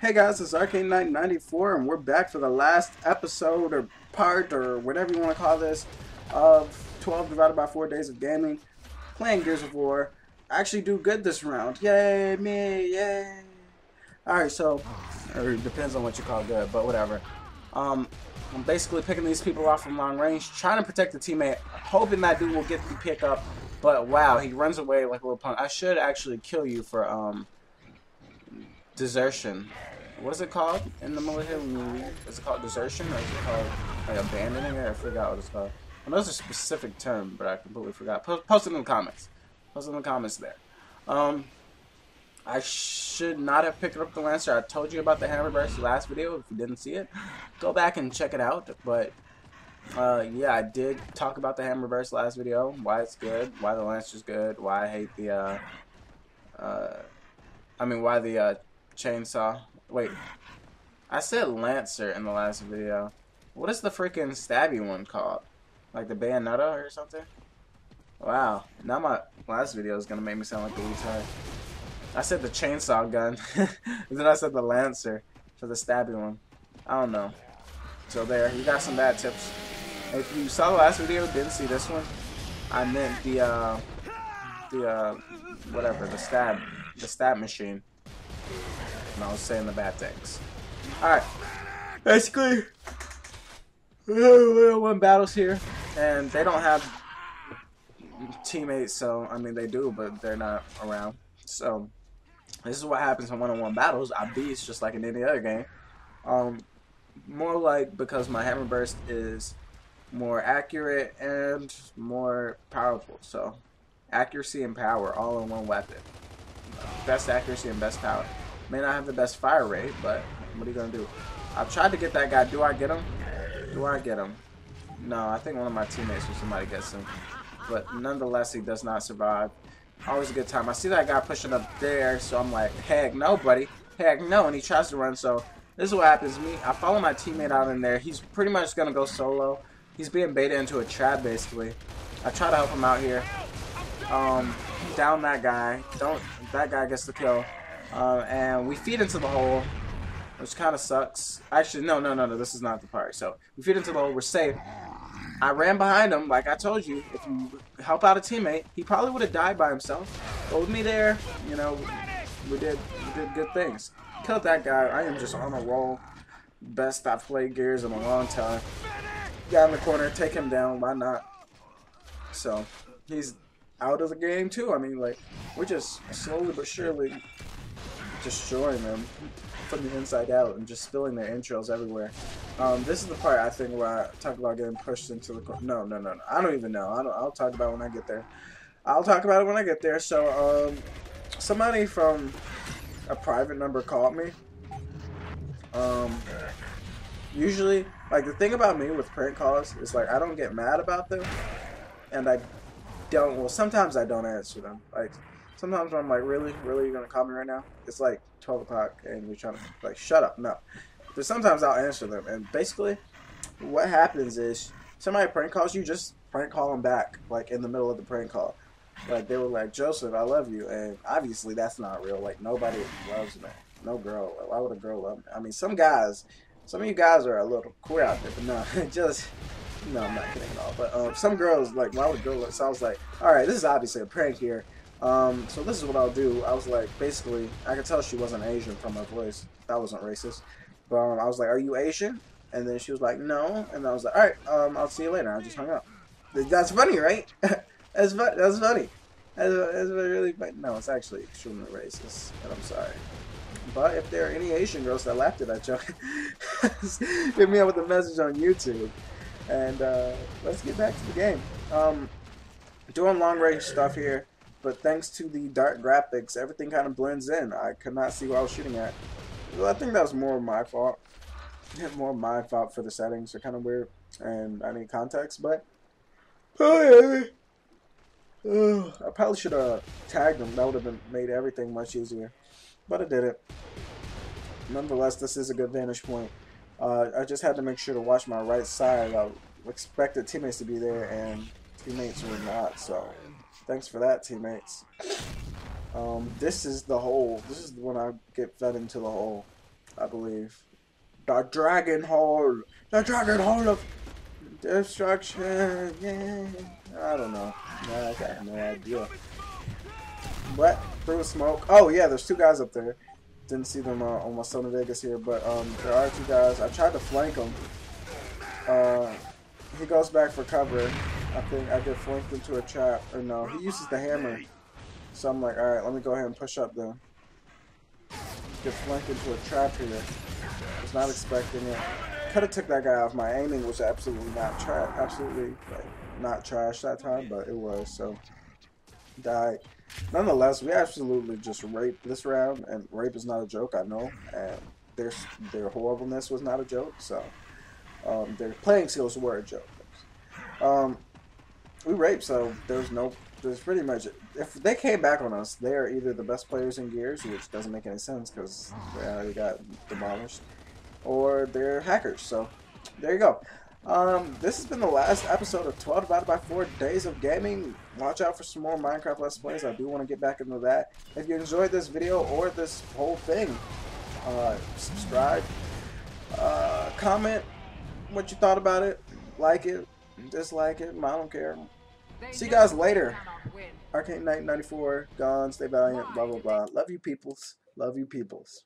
Hey guys, it's Arcade Knight 94 and we're back for the last episode or part or whatever you want to call this of 12 divided by 4 days of gaming. Playing Gears of War. I actually do good this round. Yay, me, yay. Alright, so, or it depends on what you call good, but whatever. Um, I'm basically picking these people off from long range, trying to protect the teammate, hoping that dude will get the pick up, but wow, he runs away like a little punk. I should actually kill you for, um, desertion what is it called in the military? Is it called desertion or is it called like abandoning it? I forgot what it's called. I know it's a specific term, but I completely forgot. Post, post it in the comments. Post it in the comments there. Um, I should not have picked up the Lancer. I told you about the Hammer Burst last video. If you didn't see it, go back and check it out. But uh, yeah, I did talk about the Hammer Burst last video. Why it's good. Why the Lancer's good. Why I hate the. Uh, uh, I mean, why the uh, chainsaw Wait. I said Lancer in the last video. What is the freaking stabby one called? Like the Bayonetta or something? Wow. Now my last video is gonna make me sound like a retard. I said the chainsaw gun. then I said the Lancer for the stabby one. I don't know. So there, you got some bad tips. If you saw the last video, didn't see this one, I meant the, uh, the, uh, whatever, the stab, the stab machine and I was saying the bad things. Alright, basically, we won battles here, and they don't have teammates, so, I mean, they do, but they're not around. So, this is what happens in one-on-one battles. I beast just like in any other game. Um, more like because my hammer burst is more accurate and more powerful. So, accuracy and power all in one weapon. Best accuracy and best power. May not have the best fire rate, but what are you going to do? I've tried to get that guy. Do I get him? Do I get him? No, I think one of my teammates or somebody gets him. But nonetheless, he does not survive. Always a good time. I see that guy pushing up there, so I'm like, heck no, buddy. Heck no, and he tries to run, so this is what happens to me. I follow my teammate out in there. He's pretty much going to go solo. He's being baited into a trap, basically. I try to help him out here. Um, down that guy. Don't. That guy gets the kill. Uh, and we feed into the hole, which kind of sucks. Actually, no, no, no, no, this is not the part. So we feed into the hole, we're safe. I ran behind him, like I told you. If you help out a teammate, he probably would have died by himself. But with me there, you know, we did we did good things. Killed that guy. I am just on a roll. Best I've played Gears in a long time. Guy in the corner, take him down. Why not? So he's out of the game too. I mean, like we're just slowly but surely destroying them from the inside out and just spilling their entrails everywhere. Um, this is the part I think where I talk about getting pushed into the corner. No, no, no, no. I don't even know. I don't, I'll talk about when I get there. I'll talk about it when I get there. So, um, somebody from a private number called me. Um, usually, like the thing about me with prank calls is like I don't get mad about them, and I don't. Well, sometimes I don't answer them. Like sometimes I'm like, really, really, you gonna call me right now? It's like 12 o'clock, and you're trying to like, shut up. No, but sometimes I'll answer them, and basically, what happens is somebody prank calls you, just prank call them back, like in the middle of the prank call. Like they were like, Joseph, I love you, and obviously that's not real. Like nobody loves me. No girl. Why would a girl love me? I mean, some guys, some of you guys are a little queer out there, but no, just. No, I'm not kidding at all. But um, some girls, like, why would girl? So I was like, all right, this is obviously a prank here. Um, so this is what I'll do. I was like, basically, I could tell she wasn't Asian from her voice. That wasn't racist. But um, I was like, are you Asian? And then she was like, no. And I was like, all right, um, I'll see you later. I just hung up. That's funny, right? that's, that's funny. That's, that's really funny. No, it's actually extremely racist, and I'm sorry. But if there are any Asian girls that laughed at that joke, hit me up with a message on YouTube. And uh, let's get back to the game. Um, doing long range stuff here but thanks to the dark graphics, everything kind of blends in. I could not see what I was shooting at. I think that was more my fault. More my fault for the settings. They're kind of weird, and I need context. But oh, yeah. I probably should have tagged them. That would have made everything much easier. But I did it. Nonetheless, this is a good vantage point. Uh, I just had to make sure to watch my right side. I expected teammates to be there, and teammates were not. So Thanks for that, teammates. Um, this is the hole. This is when I get fed into the hole. I believe. The Dragon Hole. The Dragon Hole of Destruction. Yeah. I don't know. I got no idea. What? Through smoke. Oh yeah, there's two guys up there. Didn't see them uh, on my Sony Vegas here, but um, there are two guys. I tried to flank them. Uh, he goes back for cover. I think I get flanked into a trap. Or no, he uses the hammer. So I'm like, alright, let me go ahead and push up then. Get flanked into a trap here. Was not expecting it. Could have took that guy off. My aiming was absolutely not trash. Absolutely like, not trash that time, but it was. So died. Nonetheless, we absolutely just raped this round, and rape is not a joke, I know, and their their horribleness was not a joke. So um, their playing skills were a joke. Um, we raped, so there's no, there's pretty much, if they came back on us, they are either the best players in Gears, which doesn't make any sense because they already got demolished, or they're hackers. So there you go. Um, this has been the last episode of 12 divided by 4 days of gaming. Watch out for some more Minecraft Let's Plays. I do want to get back into that. If you enjoyed this video or this whole thing, uh, subscribe, uh, comment what you thought about it, like it, dislike it, I don't care. See you guys later. Arcane Knight 94, gone, stay valiant, blah blah blah. Love you peoples. Love you peoples.